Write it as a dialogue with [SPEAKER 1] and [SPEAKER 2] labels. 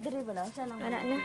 [SPEAKER 1] Dribalah. Salam. Anak na.